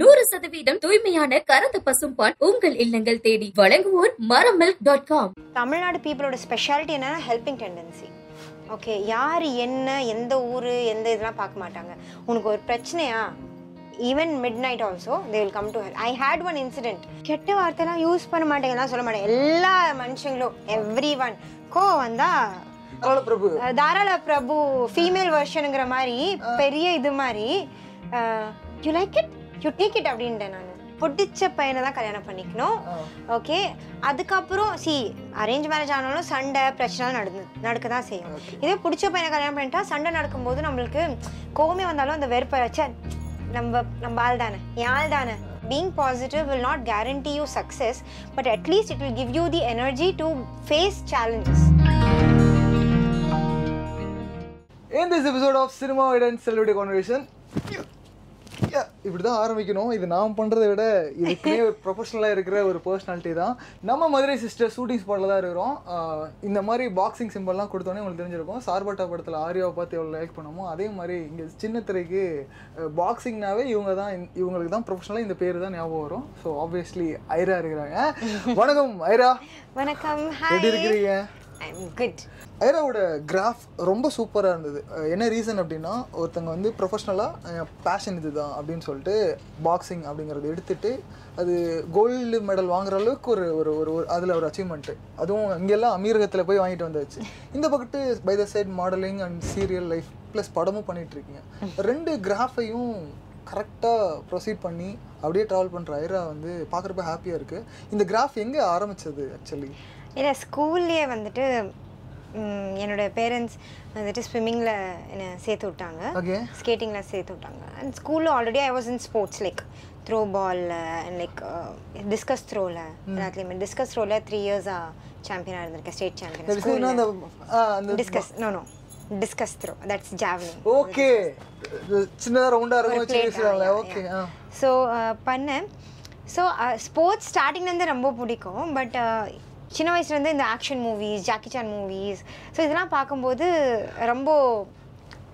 நூறு சதவீதம் தூய்மையான கறந்த பசும்பால் உங்கள் இல்லங்கள் தேடி வழங்குவோர் மரம் மில்க் டாட் காம் தமிழ்நாடு பீப்புளோட ஸ்பெஷாலிட்டி என்னன்னா ஹெல்பிங் டெண்டன்சி ஓகே யார் என்ன எந்த ஊர் எந்த இதெல்லாம் பார்க்க மாட்டாங்க. உனக்கு ஒரு பிரச்சனையா? Even midnight also they will come to help I had one incident கெட்ட வார்த்தைலாம் யூஸ் பண்ண மாட்டேங்கலாம் சொல்ல மாட்டேன். எல்லா மனுஷங்களும் எவ்ரி ஒன் கோ வந்தா தாராள பிரபு ஃபீமேல் வெர்ஷனுங்கிற மாதிரி பெரிய இது மாதிரி you like it you take it அப்படின்ட்டேன் நான். பிடிச்ச பையனை தான் கல்யாணம் பண்ணிக்கணும். ஓகே அதுக்கப்புறம் சி அரேஞ்ச் மேரேஜ் ஆனாலும் சண்டை பிரச்சனை நடந்து நடக்க தான் செய்யும் இதே பிடிச்ச பையனை கல்யாணம் பண்ணிட்டா சண்டை நடக்கும்போது நம்மளுக்கு கோவமே வந்தாலும் அந்த வெறுப்பை வச்சா நம்ம நம்ம ஆள் தானே என் ஆள் தானே. Being positive will not guarantee you success but at least it will give you the energy to face challenges In this episode of Cinema and Celebrity Conversation, yeah, இப்படி தான் ஆரம்பிக்கணும். இது நான் பண்ணுறதை விட இதுக்குமே ஒரு ப்ரொஃபஷனலாக இருக்கிற ஒரு பர்சனாலிட்டி தான். நம்ம மதுரை சிஸ்டர் ஷூட்டிங் ஸ்பாட்டில் தான் இருக்கிறோம். இந்த மாதிரி பாக்ஸிங் சிம்பிள்லாம் கொடுத்தோன்னே உங்களுக்கு தெரிஞ்சிருக்கும். சார்பட்டா படத்தில் ஆரியாவை பார்த்து எவ்வளோ லைக் பண்ணோமோ அதே மாதிரி இங்கே சின்ன திரைக்கு பாக்ஸிங்னாவே இவங்க தான் இவங்களுக்கு தான் ப்ரொஃபஷனலாக இந்த பேர் தான் ஞாபகம் வரும். ஸோ ஆப்வியஸ்லி ஐரா இருக்கிறாங்க. வணக்கம் ஐரா. வணக்கம். எப்படி இருக்கிறீங்க? ஐம் குட் ஐராவோட கிராஃப் ரொம்ப சூப்பராக இருந்தது. என்ன ரீசன் அப்படின்னா ஒருத்தங்க வந்து ப்ரொஃபஷ்னலாக பேஷன் இதுதான் அப்படின்னு சொல்லிட்டு பாக்ஸிங் அப்படிங்கிறத எடுத்துட்டு அது கோல்டு மெடல் வாங்குற அளவுக்கு ஒரு ஒரு ஒரு அதில் ஒரு அச்சீவ்மெண்ட்டு அதுவும் இங்கெல்லாம் அமீரகத்தில் போய் வாங்கிட்டு வந்தாச்சு. இந்த பக்கத்து by the side modelling and serial life plus படமும் பண்ணிகிட்ருக்கீங்க இருக்கீங்க. ரெண்டு கிராஃபையும் கரெக்டாக ப்ரொசீட் பண்ணி அப்படியே ட்ராவல் பண்ணுற ஐரா வந்து பார்க்குறப்ப ஹாப்பியாக இருக்குது இந்த கிராஃப் எங்கே ஆரம்பிச்சது ஆக்சுவலி இல்லை ஸ்கூல்லேயே வந்துட்டு என்னோட பேரண்ட்ஸ் வந்துட்டு ஸ்விம்மிங்கில் என்னை சேர்த்து விட்டாங்க. ஸ்கேட்டிங்கில் சேர்த்து விட்டாங்க. அண்ட் ஸ்கூலில் already I was in sports like throw பாலில் அண்ட் லைக் டிஸ்கஸ் த்ரோவில் எல்லாத்துலேயுமே டிஸ்கஸ் த்ரோவில் த்ரீ இயர்ஸாக சாம்பியனாக இருந்திருக்கேன் state champion discus no no discus throw that's javelin okay சின்னதா ரவுண்டா இருக்கும் ஓகே. ஸோ பண்ணேன். ஸோ ஸ்போர்ட்ஸ் ஸ்டார்டிங்லேருந்து ரொம்ப பிடிக்கும். பட் சின்ன வயசுலேருந்து இந்த action movies Jackie Chan movies so இதெல்லாம் பார்க்கும்போது ரொம்ப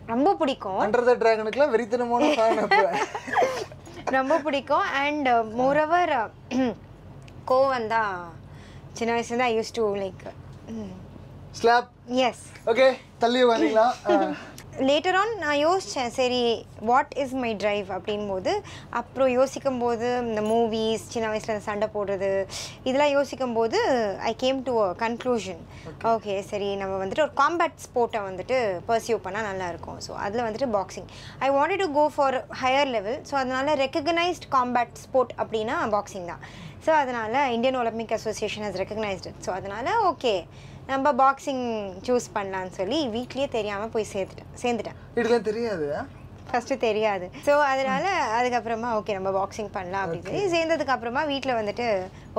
ரொம்ப பிடிக்கும். அண்டர் த டிராகனுக்குலாம் வெறித்தனமான ரொம்ப பிடிக்கும். அண்ட் மோரவர் கோவம் தான் சின்ன வயசுலேருந்து I use to like slap yes okay தள்ளி உட்காந்துக்கலாம் லேட்டர் ஆன் நான் யோசித்தேன் சரி வாட் இஸ் மை டிரைவ் அப்படின்போது அப்புறம் யோசிக்கும் போது இந்த மூவிஸ் சின்ன வயசில் சண்டை போடுறது இதெல்லாம் யோசிக்கும் போது I came to a conclusion okay சரி நம்ம வந்துட்டு ஒரு காம்பேட் ஸ்போர்ட்டை வந்துட்டு பர்சியூ பண்ணால் நல்லாயிருக்கும் ஸோ அதில் வந்துட்டு boxing I wanted to go for higher level so அதனால் ரெக்கக்னைஸ்ட் காம்பேட் ஸ்போர்ட் அப்படின்னா பாக்ஸிங் தான். ஸோ அதனால் Indian Olympic Association has recognised so அதனால் ஓகே நம்ம பாக்ஸிங் சூஸ் பண்ணலான்னு சொல்லி வீட்லேயே தெரியாமல் போய் சேர்த்துட்டேன். சேர்ந்துட்டேன். இதெல்லாம் தெரியாது? ஃபஸ்ட்டு தெரியாது. ஸோ அதனால அதுக்கப்புறமா ஓகே நம்ம பாக்ஸிங் பண்ணலாம் அப்படின்னு சொல்லி சேர்ந்ததுக்கு அப்புறமா வீட்டில் வந்துட்டு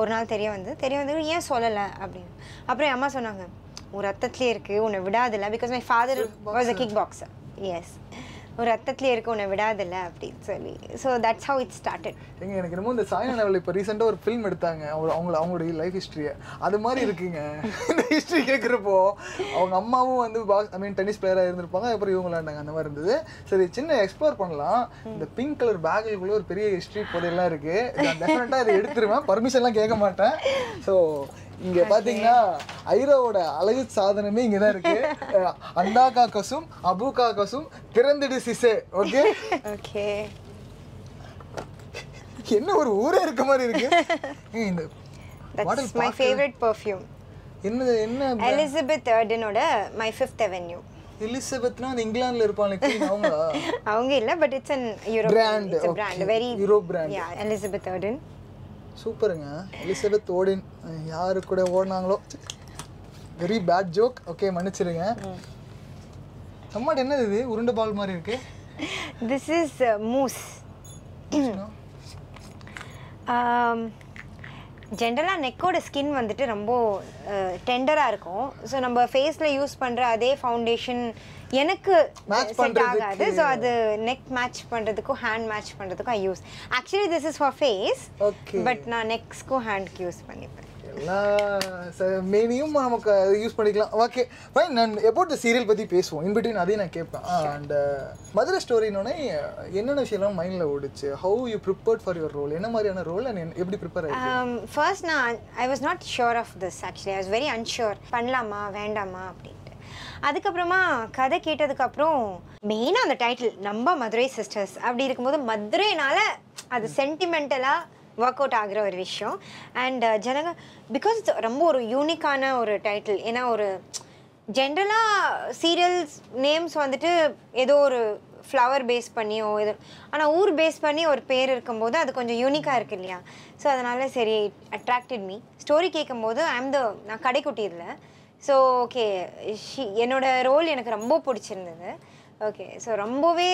ஒரு நாள் தெரிய வந்து தெரிய வந்து ஏன் சொல்லலை? அப்படின்னு. அப்புறம் என் அம்மா சொன்னாங்க உன் ரத்தத்துலேயே இருக்குது உன்னை விடாதில்ல because my father was a kick boxer yes ரத்தத்துலேயே இருக்கு உன்னை விடாதில்ல அப்படின்னு சொல்லி. So that's how it started எங்க எனக்கு என்னமோ இந்த சாய்னா லெவலில் இப்போ ரீசெண்டாக ஒரு ஃபில்ம் எடுத்தாங்க. அவங்க அவங்கள அவங்களுடைய லைஃப் ஹிஸ்ட்ரியை அது மாதிரி இருக்குங்க. இந்த ஹிஸ்ட்ரி கேட்குறப்போ அவங்க அம்மாவும் வந்து பாக்ஸ் ஐ மீன் டென்னிஸ் பிளேயராக இருந்திருப்பாங்க. அப்புறம் இவங்க விளையாண்டாங்க அந்த மாதிரி இருந்தது. சரி சின்ன எக்ஸ்ப்ளோர் பண்ணலாம். இந்த பிங்க் கலர் பேக்குக்குள்ளே ஒரு பெரிய ஹிஸ்ட்ரி புதையெல்லாம் இருக்குது நான் டெஃபினட்டாக இதை எடுத்துருவேன். பர்மிஷன்லாம் கேட்க மாட்டேன். ஸோ இங்க பாத்தீங்கன்னா ஐரோவோட அழகு சாதனமே இங்க தான் இருக்கு அண்டா காக்கசும் அபு காக்கசும் திறந்துடு சிசே. ஓகே ஓகே என்ன ஒரு ஊரே இருக்க மாதிரி இருக்கு? இந்த model மை ஃபேவரட் பர்ஃப்யூம் என்ன என்ன எலிசபெத் எர்டனோட மை ஃபிஃப்த் அவென்யூ எலிசபெத்னா அந்த இங்கிலாந்துல இருப்பாங்க அவங்களா? அவங்க இல்ல but it's an Europe Brand, it's a brand. Very Europe brand. Yeah Elizabeth Arden சூப்பருங்க. எலிசபெத் ஓடின். யாரு கூட ஓடினாங்களோ. வெரி பேட் ஜோக் ஓகே மன்னிச்சிருங்க. அம்மாட்ட என்னது இது? உருண்டை பால் மாதிரி இருக்கு. திஸ் இஸ் மூஸ் ஜென்ரலாக நெக்கோட ஸ்கின் வந்துட்டு ரொம்ப டெண்டராக இருக்கும் ஸோ நம்ம ஃபேஸில் யூஸ் பண்ணுற அதே ஃபவுண்டேஷன் எனக்கு செட். ஆகாது ஸோ அது நெக் மேட்ச் பண்ணுறதுக்கும் ஹேண்ட் மேட்ச் பண்ணுறதுக்கும் I use actually this is for face. But நான் நெக்ஸ்க்கும் ஹேண்ட்க்கு யூஸ் பண்ணிப்பேன் எல்லா மேனியும் நமக்கு யூஸ் பண்ணிக்கலாம். ஓகே ஃபைன் நான் எப்போட் சீரியல் பற்றி பேசுவோம். இன் பிட்வீன் அதையும் நான் கேட்பேன். Ah, அண்ட் uh, மதுரை ஸ்டோரினோடனே என்னென்ன விஷயம்லாம் மைண்டில் ஓடிச்சு? How you prepared for your role என்ன மாதிரியான ரோல் அண்ட் எப்படி ப்ரிப்பேர் ஃபர்ஸ்ட் um, நான் I was not sure of this actually I was very unsure பண்ணலாமா? வேண்டாமா? அப்படின்ட்டு. அதுக்கப்புறமா கதை கேட்டதுக்கப்புறம் மெயினாக அந்த டைட்டில் நம்ம மதுரை சிஸ்டர்ஸ் அப்படி இருக்கும்போது மதுரைனால அது சென்டிமெண்டலாக ஒர்க் அவுட் ஆகிற ஒரு விஷயம். அண்ட் uh, ஜனங்க பிகாஸ் ரொம்ப ஒரு யூனிக்கான ஒரு டைட்டில் ஏன்னா ஒரு ஜென்ரலாக சீரியல்ஸ் நேம்ஸ் வந்துட்டு ஏதோ ஒரு ஃப்ளவர் பேஸ் பண்ணியோ இது ஆனால் ஊர் பேஸ் பண்ணி ஒரு பேர் இருக்கும்போது அது கொஞ்சம் யூனிக்காக இருக்கு இல்லையா? ஸோ அதனால் சரி அட்ராக்டட் மீ ஸ்டோரி கேட்கும்போது ஐம் த நான் கடைக்குட்டி இதில். ஸோ ஓகே ஷி என்னோட ரோல் எனக்கு ரொம்ப பிடிச்சிருந்தது. ஓகே ஸோ ரொம்பவே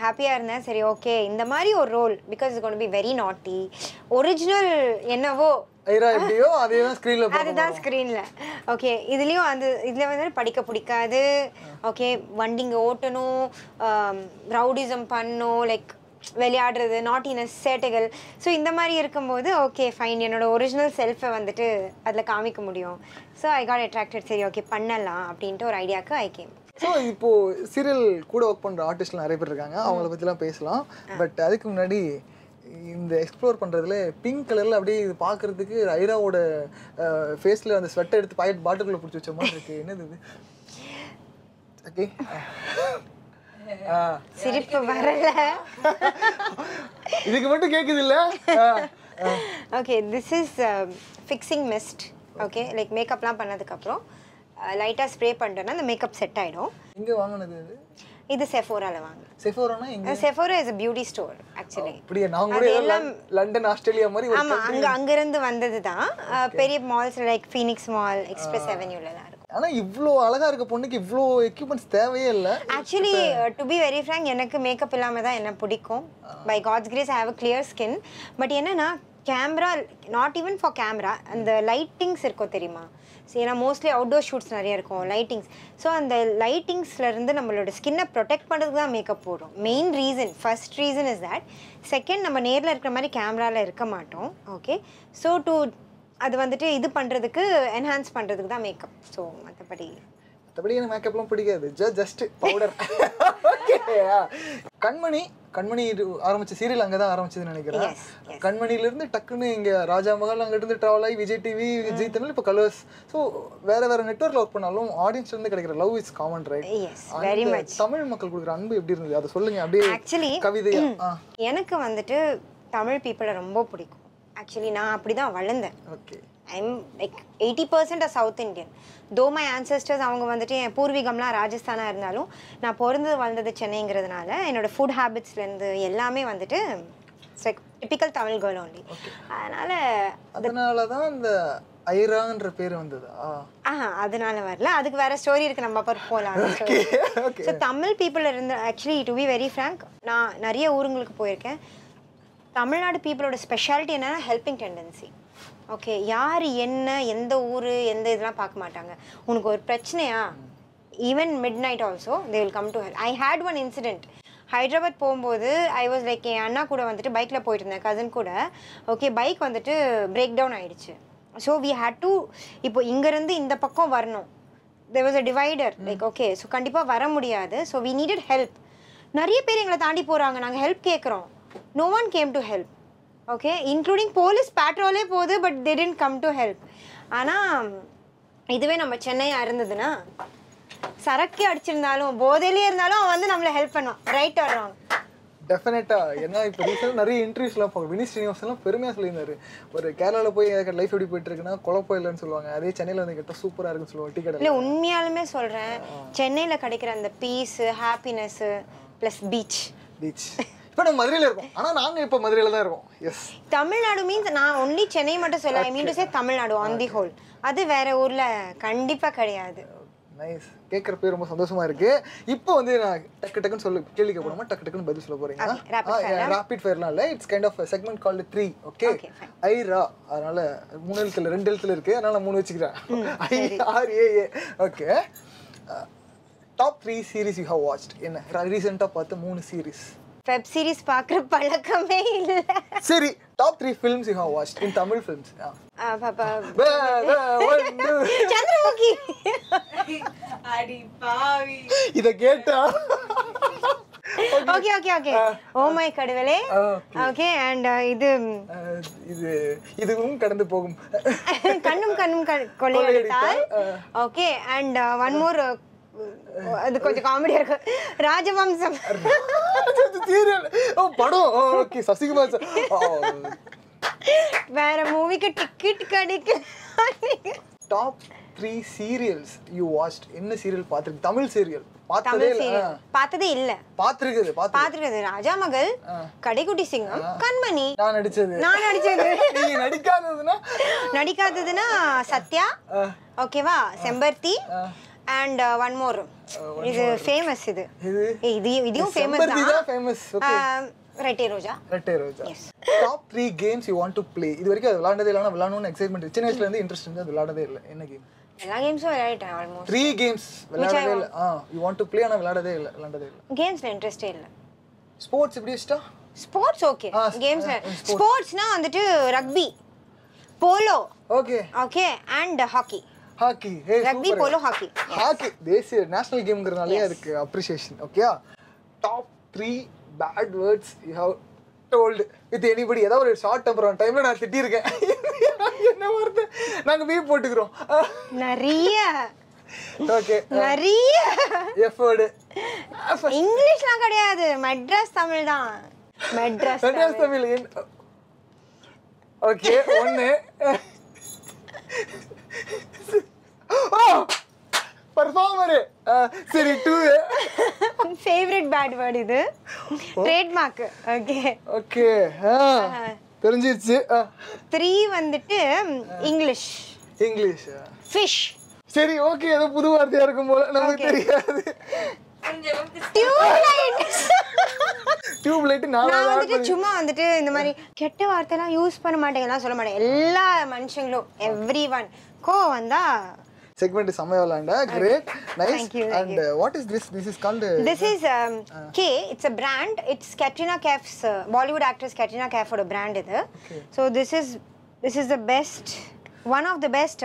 ஹாப்பியாக இருந்தேன். சரி ஓகே இந்த மாதிரி ஒரு role because it's gonna be very naughty original என்னவோ? அதுதான் ஸ்க்ரீனில் ஓகே இதுலேயும் அந்த இதில் வந்து படிக்க பிடிக்காது. ஓகே வண்டிங்க ஓட்டணும் ரவுடிசம் பண்ணணும் லைக் விளையாடுறது நாட்டினஸ் சேட்டைகள். ஸோ இந்த மாதிரி இருக்கும்போது ஓகே ஃபைன் என்னோட ஒரிஜினல் செல்ஃபை வந்துட்டு அதில் காமிக்க முடியும். ஸோ ஐ காட் அட்ராக்டட் சரி ஓகே பண்ணலாம் அப்படின்ட்டு ஒரு ஐடியாவுக்கு ஐ கேம் ஸோ இப்போ சீரியல் கூட ஒர்க் பண்ணுற ஆர்டிஸ்ட்லாம் நிறைய பேர் இருக்காங்க. அவங்கள பற்றிலாம் பேசலாம். பட் அதுக்கு முன்னாடி இந்த எக்ஸ்ப்ளோர் பண்ணுறதுல பிங்க் கலரில் அப்படியே இது பார்க்குறதுக்கு ஐராவோட ஃபேஸில் அந்த ஸ்வெட்டை எடுத்து பாக்கெட் பாட்டிலுக்குள்ளே பிடிச்சி வச்ச மாதிரி இருக்கு. என்னது இது? ஓகே சிரிப்பு வரல. இதுக்கு மட்டும் கேட்குது இல்லை? Okay this is fixing mist okay like மேக்கப்லாம் பண்ணதுக்கப்புறம் லைட்டாக ஸ்ப்ரே பண்ணிட்டோன்னா அந்த மேக்கப் செட் ஆகிடும் எங்கே வாங்கினது இது இது செஃபோரால வாங்க செஃபோரானா எங்க? Sephora is a beauty store actually அப்படியே? நான் கூட லண்- லண்டன் ஆஸ்திரேலியா மாதிரி ஒரு ஆமா அங்க அங்கிருந்து வந்தது தான். பெரிய malls like Phoenix Mall Express அவென்யூலலாம் இருக்கும். ஆனா இவ்வளோ அழகா இருக்க பொண்ணுக்கு இவ்வளோ எக்யூப்மெண்ட்ஸ் தேவையே இல்லை. Actually to be very frank எனக்கு மேக்கப் இல்லாமல் தான் என்ன பிடிக்கும். By God's grace I have a clear skin but என்னன்னா camera not even for camera அந்த லைட்டிங்ஸ் இருக்கும் தெரியுமா? ஏன்னா மோஸ்ட்லி அவுட்டோர் ஷூட்ஸ் நிறைய இருக்கும் லைட்டிங்ஸ் ஸோ அந்த லைட்டிங்ஸ்லேருந்து நம்மளோட ஸ்கின்னை ப்ரொடெக்ட் பண்ணுறதுக்கு தான் மேக்கப் போடும் main reason first reason is that second நம்ம நேரில் இருக்கிற மாதிரி கேமராவில் இருக்க மாட்டோம். ஓகே ஸோ டு அது வந்துட்டு இது பண்ணுறதுக்கு என்ஹான்ஸ் பண்ணுறதுக்கு தான் மேக்கப் ஸோ மற்றபடி மற்றபடி எனக்கு மேக்கப்லாம் பிடிக்காது. ஜஸ்ட் பவுடர் கண்மணி கண்மணி இது ஆரம்பிச்ச சீரியல் அங்கே தான் ஆரம்பிச்சதுன்னு நினைக்கிறேன். கண்மணிலேருந்து டக்குன்னு இங்கே ராஜா மகள் அங்கிட்டு தமிழ் ஆகி விஜய் டிவி ஜி தமிழ் இப்போ கலர்ஸ் ஸோ வேற வேற நெட்ஒர்க்ல ஒர்க் பண்ணாலும் ஆடியன்ஸ்ல இருந்து கிடைக்கிற love is common right yes very much Tamil மக்கள் கொடுக்குற அன்பு எப்படி இருந்தது? அதை சொல்லுங்க. அப்படியே ஆக்சுவலி கவிதையா. ஆ. எனக்கு வந்துட்டு தமிழ் பீப்புளை ரொம்ப பிடிக்கும். ஆக்சுவலி நான் அப்படி தான் வளர்ந்தேன். Okay I'm like eighty percent South Indian though my ancestors அவங்க வந்துட்டு என் பூர்வீகம்லாம் ராஜஸ்தானாக இருந்தாலும் நான் பிறந்தது வளர்ந்தது சென்னைங்கிறதுனால என்னோட ஃபுட் ஹேபிட்ஸ்லேருந்து எல்லாமே வந்துட்டு like typical Tamil girl only அதனால் அதனால தான் இந்த ஐரான்ற பேர் வந்ததா. ஆஹா அதனால வரல. அதுக்கு வேற ஸ்டோரி இருக்கு நம்ம அப்புறம் போகலாம் ஸோ தமிழ் பீப்புள் இருந்து actually to be very frank நான் நிறைய ஊருங்களுக்கு போயிருக்கேன். தமிழ்நாடு பீப்புளோட ஸ்பெஷாலிட்டி என்னன்னா ஹெல்பிங் டெண்டன்சி ஓகே யார் என்ன எந்த ஊர் எந்த இதெல்லாம் பார்க்க மாட்டாங்க. உனக்கு ஒரு பிரச்சனையா? Even midnight also they will come to help I had one incident Hyderabad போகும்போது ஐ வாஸ் லைக் என் அண்ணா கூட வந்துட்டு பைக்கில் போயிட்டு இருந்தேன் கசன் கூட. ஓகே பைக் வந்துட்டு பிரேக் டவுன் ஆயிடுச்சு. ஸோ வி ஹேட் டு இப்போ இங்கேருந்து இந்த பக்கம் வரணும். There was a divider. Like okay so கண்டிப்பாக வர முடியாது. ஸோ we needed ஹெல்ப் நிறைய பேர் எங்களை தாண்டி போகிறாங்க நாங்கள் ஹெல்ப் கேட்குறோம் no one came to help okay including police பேட்ரோலே போகுது but they didn't come to help ஆனால் இதுவே நம்ம சென்னையாக இருந்ததுன்னா சரக்கு அடிச்சிருந்தாலும் போதையிலே இருந்தாலும் அவன் வந்து நம்மளை ஹெல்ப் பண்ணுவான். ரைட் ஆர் ராங் டெஃபினட்டா ஏன்னா இப்போ ரீசெண்டாக நிறைய இன்டர்வியூஸ்லாம் பார்க்க வினித் ஸ்ரீனிவாசன்லாம் பெருமையாக சொல்லியிருந்தாரு. ஒரு கேரளாவில் போய் லைஃப் எப்படி போயிட்டு இருக்குன்னா குழப்பம் இல்லைன்னு சொல்லுவாங்க. அதே சென்னையில் வந்து கேட்டால் சூப்பராக இருக்குன்னு சொல்லுவாங்க. டீ கடை இல்லை உண்மையாலுமே சொல்கிறேன் சென்னையில் கிடைக்கிற அந்த peace happiness plus beach beach இப்போ நம்ம மதுரையில் இருக்கோம். ஆனால் நாங்கள் இப்போ மதுரையில் தான் இருக்கோம். எஸ் தமிழ்நாடு மீன்ஸ் நான் ஒன்லி சென்னை மட்டும் சொல்ல I mean to say Tamil Nadu on the whole அது வேற ஊர்ல கண்டிப்பா கிடையாது. நைஸ் கேட்குறப்பே ரொம்ப சந்தோஷமா இருக்கு. இப்போ வந்து நான் டக்கு டக்குன்னு சொல்லு கேள்வி கேட்கணுமா டக்கு டக்குன்னு பதில் சொல்ல போறீங்க ராபிட் ஃபயர்லாம் இல்லை. It's kind of segment called three okay. Aira. அதனால மூணு எழுத்துல ரெண்டு எழுத்துல இருக்கு. அதனால மூணு வச்சுக்கிறேன். I R A A. Okay top three series you have watched என்ன? ரீசெண்டாக பார்த்த மூணு சீரிஸ் வெப் சீரிஸ் பார்க்குற பழக்கமே இல்லை. சரி top three films you have watched in Tamil films. Chandramukhi. அடி பாவி. இத கேட்டா? Okay okay okay oh my கடவுளே. Okay. ஓகே அண்ட் இது அஹ், இது இதுவும் கடந்து போகும். Kannum Kannum Kollaiyadithaal, okay and one more அது கொஞ்சம் காமெடியா இருக்கு ராஜவம்சம். படம். ஓகே சசிகுமார் வேற மூவிக்கு டிக்கெட் கிடைக்கல top three serials you watched என்ன சீரியல் பார்த்துருக்கு? தமிழ் சீரியல் பார்த்ததே பார்த்ததே இல்ல. பார்த்துருக்குது பார்த்து பாத்துருக்குது ராஜா மகள் கடைக்குட்டி சிங்கம் கண்மணி. நான் நடிச்சது. நான் நடிச்சது. நீங்க நடிக்காததுன்னா நடிக்காததுன்னா சத்யா. ஓகேவா? செம்பருத்தி. அண்ட் ஒன் மோர் இது ஃபேமஸ் இது. இது? இதுவும் ஃபேமஸ் தான். Famous okay Rettai Roja Rettai Roja top three games you want to play இது வரைக்கும் அது விளாண்டதே இல்லை விளாடணும்னு எக்ஸைட்மெண்ட் சின்ன வயசுல இருந்து இன்ட்ரெஸ்ட் இருந்து அது விளாடதே இல்லை. என்ன கேம் எல்லா கேம்ஸும் விளையாடிட்டேன் ஆல்மோஸ்ட் த்ரீ கேம்ஸ் இல்லை. Ah you want to play ஆனால் விளையாடதே இல்லை விளையாடதே இல்லை. கேம்ஸ்ல இன்ட்ரெஸ்டே இல்லை. ஸ்போர்ட்ஸ் எப்படி வச்சுட்டா ஸ்போர்ட்ஸ் ஓகே sports. ஸ்போர்ட்ஸ்னா வந்துட்டு rugby polo okay okay and hockey hockey rugby polo hockey hockey தேசிய நேஷனல் கேம்ங்கிறனாலே அதுக்கு அப்ரிசியேஷன் ஓகேயா top three bad words you have told with anybody ஏதாவது ஒரு ஷார்ட் அப்புறம் டைம்ல நான் திட்டியிருக்கேன் என்ன வார்த்தை நாங்க மீட் போட்டுக்கிறோம். நிறைய. ஓகே நிறைய. எஃப் வேர்டு இங்கிலீஷ்லாம் கிடையாது. மெட்ராஸ் தமிழ் தான். மெட்ராஸ் மெட்ராஸ் தமிழ். ஓகே ஒன்று பர்ஃபார்மரு சரி டூ ஃபேவரட் பேட் வேர்ட் இது. ட்ரேட்மார்க் ஓகே ஓகே தெரிஞ்சிருச்சு. த்ரீ வந்துட்டு இங்கிலீஷ் இங்கிலீஷ் ஃபிஷ் சரி ஓகே ஏதோ புது வார்த்தையா இருக்கும் போல. நமக்கு தெரியாது. நான் வந்துட்டு சும்மா வந்துட்டு இந்த மாதிரி கெட்ட வார்த்தைலாம் யூஸ் பண்ண மாட்டேங்கலாம் சொல்ல மாட்டேன். எல்லா மனுஷங்களும் எவ்ரி ஒன் கோவம் வந்தா? செக்மெண்ட் செம்மையா விளாண்ட great nice and what is this this is called this is K it's a brand it's Katrina Kaif's Bollywood actress Katrina கேஃபோட brand இது so this is this is the best one of the best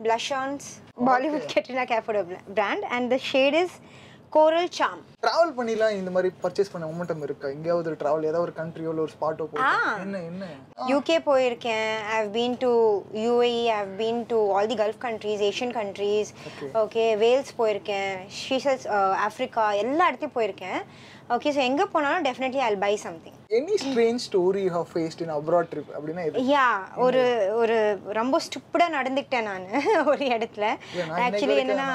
blushons Bollywood Katrina கேஃபோட brand and the shade is coral Sam travel பண்ணிலாம் இந்த மாதிரி purchase பண்ண momentum இருக்கா? எங்கேயாவது ஒரு travel ஏதாவது ஒரு கண்ட்ரியோ இல்லை ஒரு ஸ்பாட்டோ போய் என்ன என்ன? யூகே போயிருக்கேன். I've been to UAE I've been to all the Gulf countries Asian countries okay Wales போயிருக்கேன். ஷீசல்ஸ் ஆஃப்ரிக்கா எல்லா இடத்தையும் போயிருக்கேன். ஓகே ஸோ எங்கே போனாலும் definitely I'll buy something any strange story you have faced in abroad trip அப்படின்னா yeah ஒரு ஒரு ரொம்ப ஸ்டூப்பிடாக நடந்துக்கிட்டேன் நான் ஒரு இடத்துல. ஆக்சுவலி என்னன்னா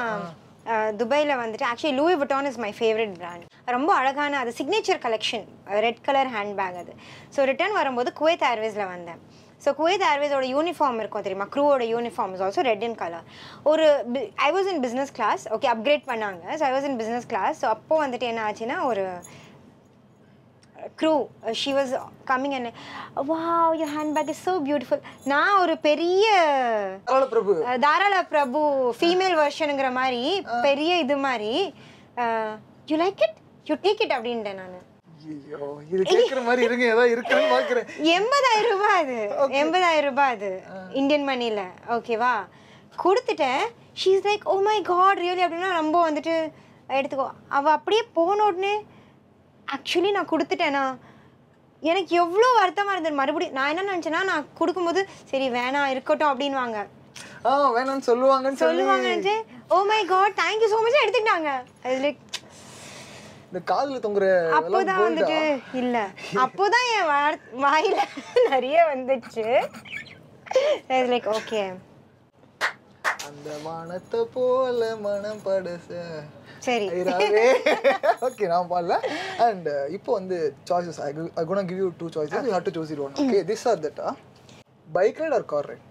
துபாயில் வந்துட்டு actually Louis Vuitton is my favourite brand ரொம்ப அழகான அது signature collection red colour handbag அது. ஸோ ரிட்டர்ன் வரும்போது குவைத் ஏர்வேஸில் வந்தேன். ஸோ குவைத் ஏர்வேஸோட யூனிஃபார்ம் இருக்கும் தெரியுமா? க்ரூவோட uniform is also red in colour ஒரு I was in business class okay upgrade பண்ணாங்க. So I was in business class so அப்போது வந்துட்டு என்ன ஆச்சுன்னா ஒரு crew she was coming and wow your handbag is so beautiful நான் ஒரு பெரிய பிரபு. தாராள பிரபு ஃபீமேல் வெர்ஷனுங்கிற மாதிரி பெரிய இது மாதிரி you like it you take it அப்படின்ட்டேன் நான். இது மாதிரி இருங்க ஏதோ இருக்குன்னு எண்பதாயிரம் ரூபாய் அது. எண்பதாயிரம் ரூபாய் அது. இந்தியன் மணியில் ஓகேவா கொடுத்துட்டேன். She is like oh my God really அப்படின்னா ரொம்ப வந்துட்டு எடுத்துக்கோ. அவள் அப்படியே போன உடனே ஆக்சுவலி நான் கொடுத்துட்டேனா? எனக்கு எவ்வளோ வருத்தமாக இருந்தது. மறுபடியும் நான் என்ன நினச்சேன்னா நான் கொடுக்கும்போது சரி வேணாம் இருக்கட்டும் அப்படின்வாங்க ஆ வேணாம்னு சொல்லுவாங்கன்னு சொல்லி. சொல்லுவாங்க ஓ my God thank you so much எடுத்துக்கிட்டாங்க. அது லைக் இந்த காதுல தொங்குற அப்போதான் வந்துட்டு இல்ல. அப்போதான் என் வாயில நிறைய வந்துச்சு. லைக் ஓகே அந்த வானத்தை போல மனம் படுச. சரி. ஓகே நான் பாடல. அண்ட் இப்போ வந்து choices I I gonna give you two choices you have to choose it one okay this or that bike ride or car ride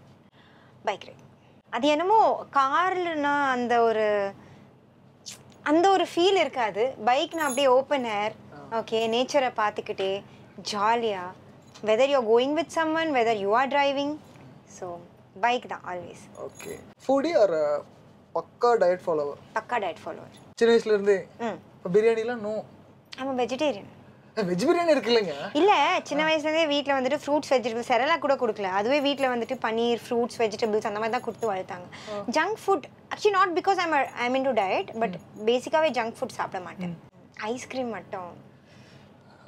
bike ride அது என்னமோ கார்லனா அந்த ஒரு அந்த ஒரு ஃபீல் இருக்காது. பைக்னா அப்படியே ஓப்பன் ஏர் ஓகே நேச்சரை பார்த்துக்கிட்டே ஜாலியாக whether you going with someone whether you are driving so bike தான் always okay foodie or pakka diet follower pakka diet follower சின்ன வயசுல இருந்தே. ம். பிரியாணிலாம் no I'm vegetarian veg biryani இருக்கு இல்லைங்க இல்ல சின்ன வயசுலேருந்தே வீட்டில் வந்துட்டு ஃப்ரூட்ஸ் வெஜிடபிள்ஸ் செரலாக் கூட கொடுக்கல. அதுவே வீட்டில் வந்துட்டு பன்னீர் ஃப்ரூட்ஸ் வெஜிடபிள்ஸ் அந்த மாதிரி தான் கொடுத்து வளர்த்தாங்க. Junk food actually not because I'm I mean to diet but பேசிக்காவே junk food சாப்பிட மாட்டேன். ஐஸ்கிரீம் மட்டும்.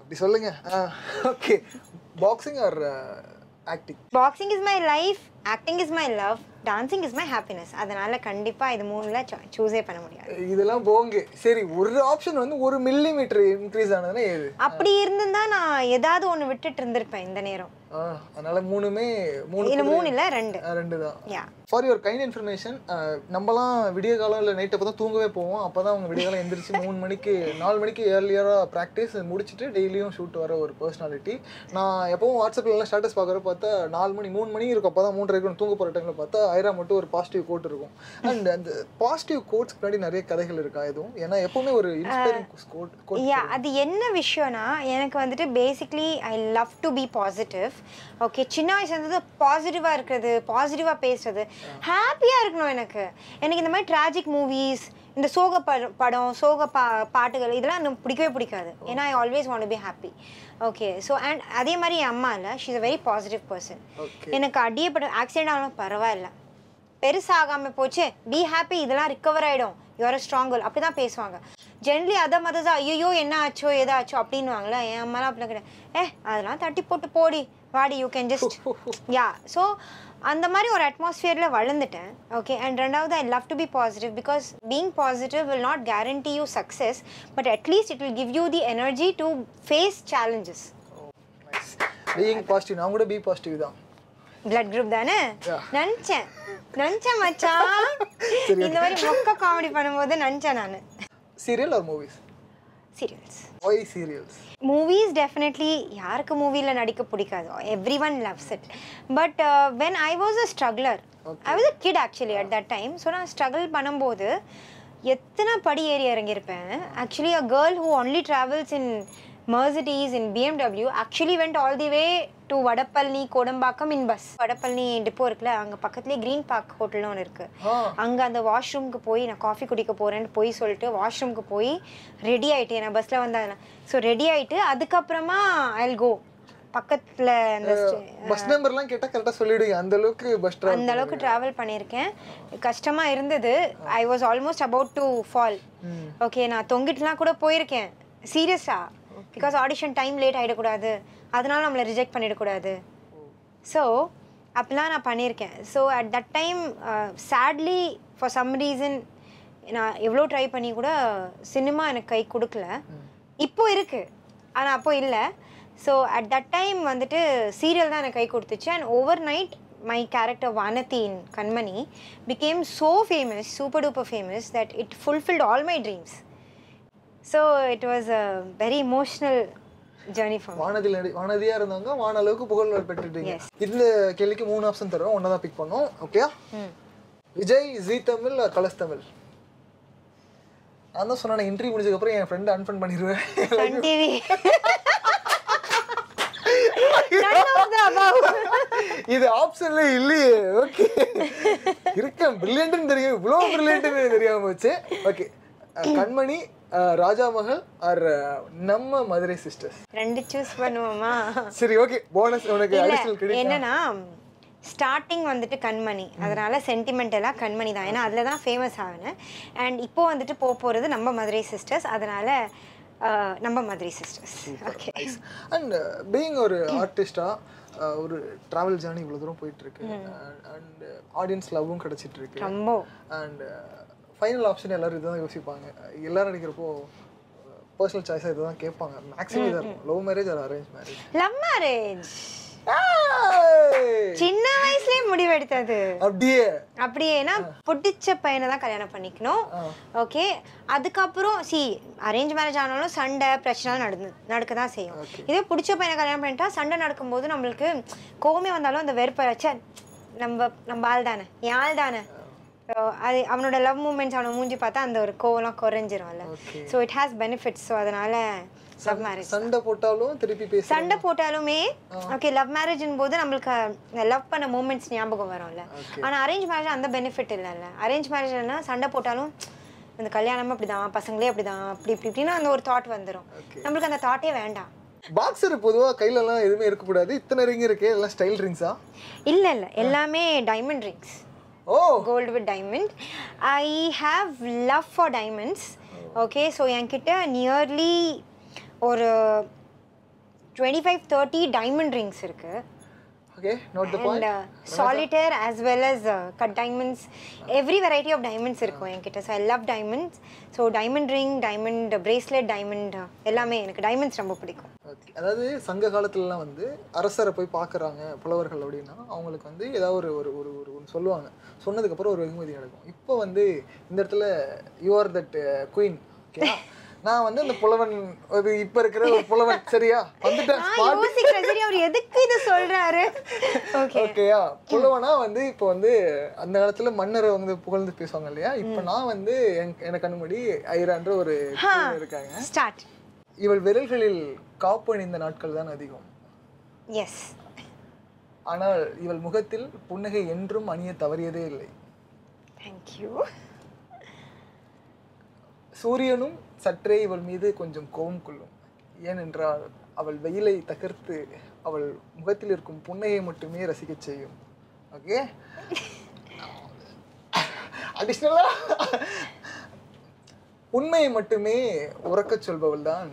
அப்படி சொல்லுங்க. Okay boxing or acting boxing is my life acting is my love dancing is my happiness அதனால கண்டிப்பா இது மூணுல சூஸே பண்ண முடியாது. இதெல்லாம் போங்க. சரி ஒரு ஆப்ஷன் வந்து ஒரு மில்லி மீட்டர் இன்க்ரீஸ் ஆனதுன்னா ஏது? அப்படி இருந்திருந்தா நான் ஏதாவது ஒன்று விட்டுட்டு இருந்திருப்பேன் இந்த நேரம். அதனால மூணுமே மூணு இல்ல மூணு இல்ல ரெண்டு ரெண்டு தான். Yeah for your kind information நம்மலாம் விடிய காலம் இல்லை நைட் அப்போ தான் தூங்கவே போவோம். அப்போ தான் அவங்க விடிய காலம் எந்திரிச்சு மூணு மணிக்கு நாலு மணிக்கு ஏர்லியராக ப்ராக்டிஸ் முடிச்சுட்டு டெய்லியும் ஷூட் வர ஒரு பர்சனாலிட்டி நான் எப்பவும் வாட்ஸ்அப்ல எல்லாம் ஸ்டேட்டஸ் பார்க்குற பார்த்தா நாலு மணி மூணு மணி இருக்கும் அப்போ தான் மூன்றரைக்கு தூங்க போகிற டைமில் பார்த்தா ஐரா மட்டும் ஒரு பாசிட்டிவ் கோட் இருக்கும். அண்ட் அந்த பாசிட்டிவ் கோட்ஸ்க்கு பின்னாடி நிறைய கதைகள் இருக்கா எதுவும்? ஏன்னா எப்பவுமே ஒரு இன்ஸ்பைரிங் யா அது என்ன விஷயம்னா எனக்கு வந்துட்டு basically I love to be positive okay சின்ன வயசுலேருந்து பாசிட்டிவாக இருக்கிறது பாசிட்டிவாக பேசுறது. ஹாப்பியாக இருக்கணும் எனக்கு. எனக்கு இந்த மாதிரி ட்ராஜிக் மூவிஸ் இந்த சோக படம் படம் சோக பா பாட்டுகள் இதெல்லாம் எனக்கு பிடிக்கவே பிடிக்காது. ஏன்னா I always want be happy okay so and அதே மாதிரி என் அம்மா இல்லை she's a very positive person எனக்கு அடியப்பட ஆக்சிடென்ட் ஆனாலும் பரவாயில்ல. பெருசாகாம போச்சு பி ஹாப்பி இதெல்லாம் ரிக்கவர் ஆயிடும். யுவர் ஸ்ட்ராங் அப்படி தான் பேசுவாங்க. ஜென்ரலி அதை மதர்ஸா ஐயோ என்ன ஆச்சோ ஏதாச்சோ அப்படின்னுவாங்களே என் அம்மாலாம் அப்படிலாம் கிடையாது. ஏ அதெல்லாம் தட்டி போட்டு போடி. வாடி you can just yeah so அந்த மாதிரி ஒரு அட்மாஸ்ஃபியரில் வளர்ந்துட்டேன். ஓகே அண்ட் ரெண்டாவது I love to be positive because being positive will not guarantee you success but at least it will give you the energy to face challenges being positive நான் கூட B positive தான். Blood group தானே. நினச்சேன். நினச்சேன் மச்சான். இந்த மாதிரி மொக்க காமெடி பண்ணும்போது நினச்சேன் நான். Serial or movies serials why serials movies definitely யாருக்கு மூவியில் நடிக்க பிடிக்காது everyone loves it but when I was a struggler I was a kid actually at that time so நான் ஸ்ட்ரகிள் பண்ணும்போது எத்தனை படி ஏறி இறங்கியிருப்பேன்? Actually a girl who only travels in Mercedes in BMW actually went all the way to Vadapalani Kodambakkam in bus Vadapalani depot இருக்குல்ல அங்கே பக்கத்துலேயே green park ஹோட்டல்னு ஒன்று இருக்குது அங்கே அந்த வாஷ்ரூம்க்கு போய் நான் காஃபி குடிக்க போகிறேன்னு போய் சொல்லிட்டு வாஷ்ரூம்க்கு போய் ரெடி ஆகிட்டு நான் பஸ்ஸில் வந்தேன் ஸோ ரெடி ஆகிட்டு அதுக்கப்புறமா ஐல் கோ பக்கத்தில் அந்த பஸ் நம்பர்லாம் கேட்டால் கரெக்டாக சொல்லிடுங்க. அந்த அளவுக்கு பஸ் அந்த ட்ராவல் அளவுக்கு ட்ராவல் பண்ணியிருக்கேன். கஷ்டமாக இருந்தது. I was almost about to fall okay நான் தொங்கிட்டுலாம் கூட போயிருக்கேன். சீரியஸாக பிகாஸ் ஆடிஷன் டைம் லேட் ஆகிடக்கூடாது அதனால் நம்மளை ரிஜெக்ட் பண்ணிடக்கூடாது. ஸோ அப்படிலாம் நான் பண்ணியிருக்கேன். So at that time sadly for some reason நான் எவ்வளோ ட்ரை பண்ணி கூட சினிமா எனக்கு கை கொடுக்கல. இப்போ இருக்குது ஆனால் அப்போ இல்லை. ஸோ அட் தட் டைம் வந்துட்டு சீரியல் தான் எனக்கு கை கொடுத்துச்சு. And overnight my character Vanathi in Kanmani became so famous super duper famous that it fulfilled all my dreams so it was a very emotional journey வானதியில் நடி வானதியாக இருந்தவங்க வான அளவுக்கு புகழ் பெற்றுட்டீங்க. இந்த கேள்விக்கு மூணு ஆப்ஷன் தருவோம் ஒன்றா தான் பிக் பண்ணோம் okay Vijay G Tamil Colors Tamil. நான் தான் சொன்னேன் இன்டர்வியூ முடிஞ்சதுக்கப்புறம் என் ஃப்ரெண்ட் அன்ஃபன் பண்ணிடுவேன் இது ஆப்ஷன்ல இல்லையே. ஓகே இருக்கேன். பிரில்லியன்ட்னு தெரியும். இவ்வளோ பிரில்லியன்ட்னு தெரியாம போச்சு. ஓகே கண்மணி ராஜா மகள் ஆர் நம்ம மதுரை சிஸ்டர்ஸ் ரெண்டு சூஸ் பண்ணுவோமா? சரி ஓகே போனஸ் உனக்கு அடிஷனல் என்னன்னா ஸ்டார்டிங் வந்துட்டு கண்மணி. அதனால சென்டிமெண்டலாக கண்மணி தான். ஏன்னா அதில் தான் ஃபேமஸ் ஆகினேன். அண்ட் இப்போ வந்துட்டு போக போகிறது நம்ம மதுரை சிஸ்டர்ஸ் அதனால நம்ம Madurai sisters okay and being ஒரு ஆர்டிஸ்டாக ஒரு ட்ராவல் ஜேர்னி இவ்வளோ தூரம் போயிட்டு இருக்கு. அண்ட் ஆடியன்ஸ் லவ்வும் கிடைச்சிட்டு இருக்கு. அண்ட் ஃபைனல் ஆப்ஷன் எல்லாரும் இதுதான் யோசிப்பாங்க. எல்லாரும் நினைக்கிறப்போ பர்சனல் சாய்ஸாக இதுதான் கேட்பாங்க. மேக்ஸிமம் இதாக இருக்கும் love marriage or arrange marriage love marriage சின்ன வயசுலயே முடிவெடுத்தது. அப்படியே. அப்படியேனா பிடிச்ச பையனை தான் கல்யாணம் பண்ணிக்கணும். ஓகே அதுக்கப்புறம் சி அரேஞ்ச் மேரேஜ் ஆனாலும் சண்டை பிரச்சனை நடந்து நடக்க தான் செய்யும். இதே பிடிச்ச பையனை கல்யாணம் பண்ணிட்டா சண்டை நடக்கும்போது நம்மளுக்கு கோவமே வந்தாலும் அந்த வெறுப்பை வச்ச நம்ம நம்ம ஆள் தானே என் ஆள் தானே So, அது அவனோட லவ் மூமெண்ட்ஸ் அவனை மூஞ்சி பார்த்தா அந்த ஒரு கோவம்லாம் குறைஞ்சிரும்ல. So it has benefits so அதனால லவ் மேரேஜ் சண்டை போட்டாலும் திருப்பி சண்டை போட்டாலுமே ஓகே லவ் மேரேஜ்னு போது நம்மளுக்கு லவ் பண்ண மூமெண்ட்ஸ் ஞாபகம் வரும்ல. ஆனா அரேஞ்ச் மேரேஜ் அந்த பெனிஃபிட் இல்லைல்ல. அரேஞ்ச் மேரேஜ்னா சண்டை போட்டாலும் இந்த கல்யாணமும் அப்படிதான் பசங்களே அப்படிதான் அப்படி இப்படி இப்படின்னு அந்த ஒரு தாட் வந்துடும் நம்மளுக்கு அந்த தாட்டே வேண்டாம். பாக்ஸர் பொதுவாக கையிலலாம் எதுவுமே இருக்கக்கூடாது. இத்தனை ரிங் இருக்கு? எல்லாம் ஸ்டைல் ரிங்ஸா இல்லை இல்லை. எல்லாமே diamond rings oh gold with diamond I have love for diamonds okay so என்கிட்ட நியர்லி ஒரு twenty five thirty diamond rings இருக்குது okay not the and point solitaire as well as cut diamonds every variety of diamonds இருக்கும் என்கிட்ட. So I love diamonds so diamond ring diamond bracelet diamond எல்லாமே எனக்கு diamonds ரொம்ப பிடிக்கும். அதாவது சங்க காலத்துலலாம் வந்து அரசரை போய் பார்க்குறாங்க புலவர்கள் அப்படின்னா அவங்களுக்கு வந்து ஏதாவது ஒரு ஒரு ஒரு ஒரு ஒன்று சொல்லுவாங்க. சொன்னதுக்கப்புறம் ஒரு வெகுமதி நடக்கும். இப்போ வந்து இந்த இடத்துல you are that queen okay நான் வந்து அந்த புலவன் ஒரு இப்போ இருக்கிற ஒரு புலவன். சரியா? வந்துட்டேன். சரி அவர் எதுக்கு இது சொல்றாரு? ஓகே ஓகேயா புலவனா வந்து இப்போ வந்து அந்த காலத்துல மன்னரை வந்து புகழ்ந்து பேசுவாங்க இல்லையா? இப்போ நான் வந்து என்- எனக்கு கண்ணுமடி ஐரான்ற ஒரு இருக்காங்க. ஸ்டார்ட் இவள் விரல்களில் காப்பணிந்த நாட்கள் தான் அதிகம். எஸ் ஆனால் இவள் முகத்தில் புன்னகை என்றும் அணிய தவறியதே இல்லை. தேங்க்யூ சூரியனும் சற்றே இவள் மீது கொஞ்சம் கோபம் கொள்ளும். ஏனென்றால் அவள் வெயிலை தகர்த்து அவள் முகத்தில் இருக்கும் புன்னகையை மட்டுமே ரசிக்கச் செய்யும். ஓகே அடிஷ்னலா உண்மையை மட்டுமே உறக்கச் சொல்பவள் தான்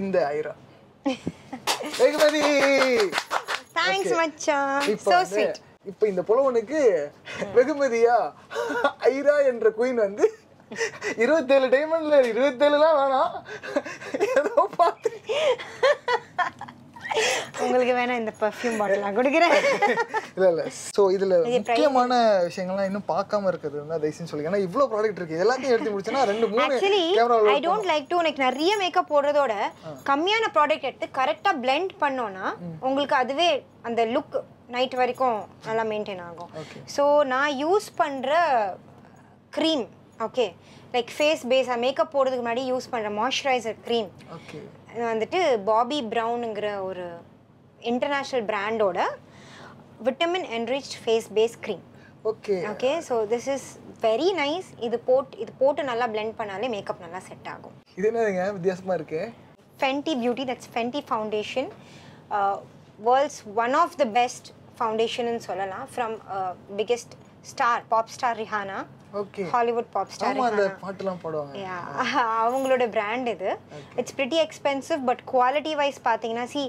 இந்த ஐரா. வெகுமதி தேங்க்ஸ் மச்சான். சோ ஸ்வீட் இப்போ இந்த புலவனுக்கு வெகுமதியா ஐரா என்ற குயின் வந்து இருபத்தேழு டைமண்ட்ல இருபத்தேழுலாம் வேணாம். ஏதோ பார்த்து. உங்களுக்கு வேணா இந்த பர்ஃப்யூம் பாட்டில் நான் கொடுக்குறேன். இல்ல இல்ல. ஸோ இதுல முக்கியமான விஷயங்கள்லாம் இன்னும் பார்க்காம இருக்கிறது வந்து தயவுசெய்து சொல்லுங்க. ஏன்னா இவ்வளோ ப்ராடக்ட் இருக்கு. எல்லாத்தையும் எடுத்து முடிச்சேன்னா ரெண்டு மூணு actually I don't like to எனக்கு நிறைய மேக்கப் போடுறதோட கம்மியான ப்ராடக்ட் எடுத்து கரெக்டாக blend பண்ணோன்னா உங்களுக்கு அதுவே அந்த லுக் நைட் வரைக்கும் நல்லா மெயின்டைன் ஆகும். ஸோ நான் யூஸ் பண்ணுற cream okay like face base makeup போடுறதுக்கு முன்னாடி யூஸ் பண்ணுற மாய்ஸ்சரைசர் க்ரீம் ஓகே வந்துட்டு பாபி ப்ரௌனுங்கிற ஒரு இன்டர்நேஷ்னல் பிராண்டோட vitamin enriched face base cream okay okay so this is very nice இது போட்டு இது போட்டு நல்லா blend பண்ணாலே மேக்கப் நல்லா செட் ஆகும். இது என்னதுங்க? வித்தியாசமா இருக்கு? Fenty beauty that's Fenty foundation world's one of the best foundation சொல்லலாம். From biggest star pop star Rihanna Hollywood pop star அவங்களோட பிராண்ட் இது. It's pretty expensive but quality wise பார்த்தீங்கன்னா see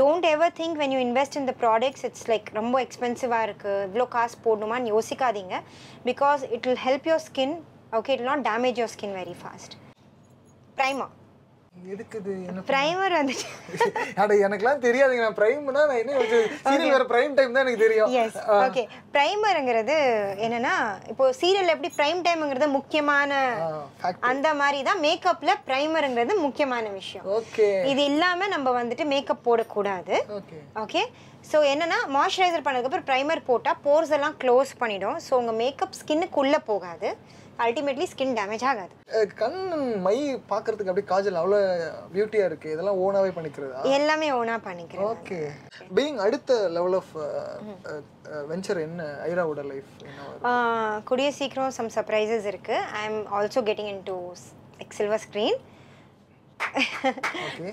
don't ever think when you invest in the products it's like ரொம்ப எக்ஸ்பென்சிவாக இருக்குது இவ்வளோ காசு போடணுமான்னு யோசிக்காதீங்க. Because it will help your skin okay it not damage your skin very fast ப்ரைமா எதுக்கு இது? என்ன ப்ரைமர் வந்துட்டு அட எனக்குலாம் தெரியாதுங்க. நான் பிரைம்னா நான் என்ன சீரியல் வேற பிரைம் டைம் தான் எனக்கு தெரியும். எஸ் ஓகே ப்ரைமருங்கிறது என்னன்னா இப்போ சீரியல் எப்படி ப்ரைம் டைம்ங்கிறது முக்கியமான. அந்த மாதிரி தான் மேக்கப்ல ப்ரைமருங்கிறது முக்கியமான விஷயம். ஓகே இது இல்லாம நம்ம வந்துட்டு மேக்கப் போடக்கூடாது. ஓகே ஓகே ஸோ என்னன்னா மாய்ஸ்சரைசர் பண்ணதுக்கப்புறம் ப்ரைமர் போட்டால் போர்ஸ் எல்லாம் க்ளோஸ் பண்ணிடும். ஸோ உங்கள் மேக்கப் ஸ்கின்னுக்குள்ளே போகாது. அல்டிமேட்லி ஸ்கின் டேமேஜ் ஆகாது. கண் மை பார்க்கறதுக்கு அப்படியே காஜல் அவ்வளோ பியூட்டியா இருக்கு. இதெல்லாம் ஓனாவே பண்ணிக்கிறதா? எல்லாமே ஓனாக பண்ணிக்கிறேன் ஓகே பீயிங் அடுத்த லெவல் ஆஃப் வெஞ்சர் என்ன? ஐராவோட லைஃப் கூடிய சீக்கிரம் சம் சர்ப்ரைசஸ் இருக்குது I am also getting into silver screen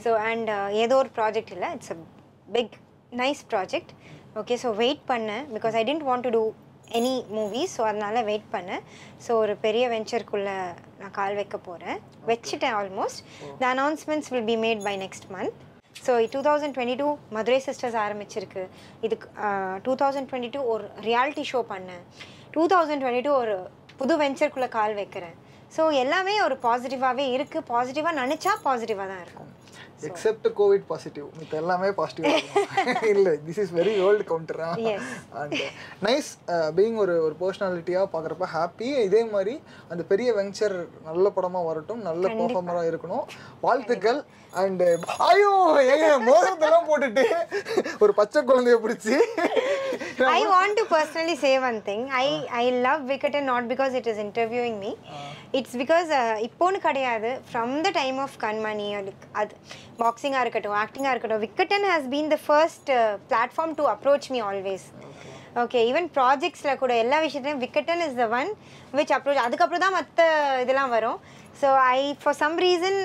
so and ஏதோ ஒரு ப்ராஜெக்ட் இல்லை. It's a big nice project okay so wait பண்ணேன். Because I didn't want to do any movies so அதனால வெயிட் பண்ணேன். So ஒரு பெரிய வெஞ்சருக்குள்ளே நான் கால் வைக்க போகிறேன் வச்சுட்டேன் almost the announcements will be made by next month so two thousand twenty two Madurai sisters ஆரம்பிச்சிருக்கு. இதுக்கு டூ தௌசண்ட் டுவெண்ட்டி டூ ஒரு ரியாலிட்டி ஷோ பண்ணேன். டூ தௌசண்ட் டுவெண்ட்டி டூ ஒரு புது வெஞ்சருக்குள்ளே கால் வைக்கிறேன். ஸோ எல்லாமே ஒரு பாசிட்டிவாகவே இருக்குது பாசிட்டிவாக நினச்சா பாசிட்டிவாக தான் இருக்கும். எக்ஸப்ட் கோவிட் பாசிட்டிவ் மித்த எல்லாமே பாசிட்டிவ் இல்லை திஸ் இஸ் வெரி ஓல்டு கவுண்டரா. அண்ட் நைஸ் பீயிங் ஒரு ஒரு பர்சனாலிட்டியாக பார்க்குறப்ப ஹாப்பி இதே மாதிரி அந்த பெரிய வெஞ்சர் நல்ல படமாக வரட்டும் நல்ல பெர்ஃபார்மராக இருக்கணும். வாழ்த்துக்கள் அண்ட் ஐயோ ஏங்க மோதிரத்தெல்லாம் போட்டுட்டு ஒரு பச்சை குழந்தைய பிடிச்சி. I want to personally say one thing. I I love Vikatan not because it is interviewing me. It's because uh, இப்போன்னு கிடையாது. ஃப்ரம் த டைம் ஆஃப் கண்மணி அது பாக்ஸிங்காக இருக்கட்டும் ஆக்டிங்காக இருக்கட்டும் Vikatan has been the first platform to approach me always okay even ப்ராஜெக்ட்ஸில் கூட எல்லா விஷயத்துலையும் Vikatan is the one which approach அதுக்கப்புறம் தான் மற்ற இதெல்லாம் வரும். So I for some reason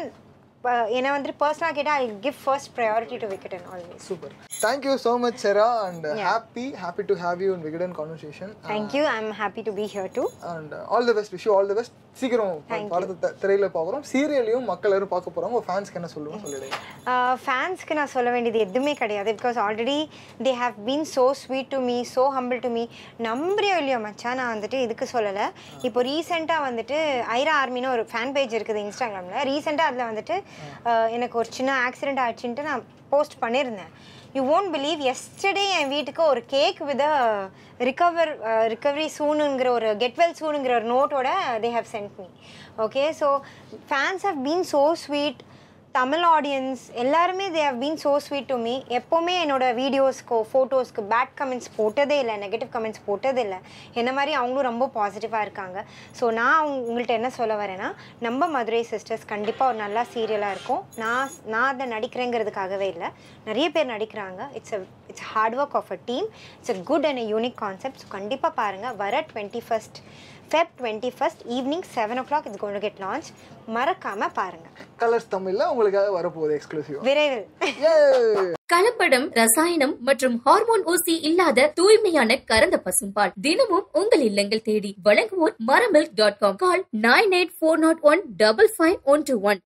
என்னை வந்துட்டு பர்சனலாக கேட்டால் I give first priority to Vikatan always super thank you so much Sera and happy happy to have you in Vikatan conversation thank you I am happy to be here too and all the best wish you all the best சீக்கிரம் படத்தை திரையில பார்க்குறோம். சீரியலையும் மக்கள் எல்லாரும் பார்க்க போறாங்க. உங்க ஃபேன்ஸ்க்கு என்ன சொல்லுவோம் சொல்லிடுங்க ஃபேன்ஸ்க்கு நான் சொல்ல வேண்டியது எதுவுமே கிடையாது. Because already they have been so sweet to me so humble to me நம்புறியோ இல்லையோ மச்சான் நான் வந்துட்டு இதுக்கு சொல்லலை. இப்போ ரீசெண்டாக வந்துட்டு ஐரா ஆர்மின்னு ஒரு ஃபேன் பேஜ் இருக்குது இன்ஸ்டாகிராமில். ரீசெண்டாக அதில் வந்துட்டு எனக்கு ஒரு சின்ன ஆக்சிடென்ட் ஆச்சுன்ட்டு நான் போஸ்ட் பண்ணியிருந்தேன். யூ ஓன்ட் பிலீவ் எஸ்டர்டே என் வீட்டுக்கு ஒரு கேக் வித் ரிகவர் ரிகவரி சூனுங்கிற ஒரு கெட்வெல் சூனுங்கிற ஒரு நோட்டோட they have sent me okay so fans have been so sweet Tamil audience எல்லாருமே they have been so sweet to me எப்போவுமே என்னோட வீடியோஸ்க்கோ ஃபோட்டோஸ்க்கு பேட் கமெண்ட்ஸ் போட்டதே இல்லை நெகட்டிவ் கமெண்ட்ஸ் போட்டதே இல்லை. என்ன மாதிரி அவங்களும் ரொம்ப பாசிட்டிவாக இருக்காங்க. ஸோ நான் அவங்க- உங்கள்கிட்ட என்ன சொல்ல வரேன்னா நம்ம மதுரை சிஸ்டர்ஸ் கண்டிப்பாக ஒரு நல்லா சீரியலாக இருக்கும். நான் நான் அதை நடிக்கிறேங்கிறதுக்காகவே இல்லை. நிறைய பேர் நடிக்கிறாங்க. It's a it's hard work of a team it's a good and unique concept so கண்டிப்பாக பாருங்கள் வர twenty first Feb twenty first evening seven o'clock it's gonna get launch மறக்காமல் பாருங்கள் கலர்ஸ் தமிழ்ல உங்களுக்காக வரப்போகுது எக்ஸ்க்ளூசிவ் விரைவில். கலப்படம் ரசாயனம் மற்றும் ஹார்மோன் ஊசி இல்லாத தூய்மையான கறந்த பசும்பால் தினமும் உங்கள் இல்லங்கள் தேடி வழங்குவோர் மரமில்க் dot com call nine eight four nought one double five one two one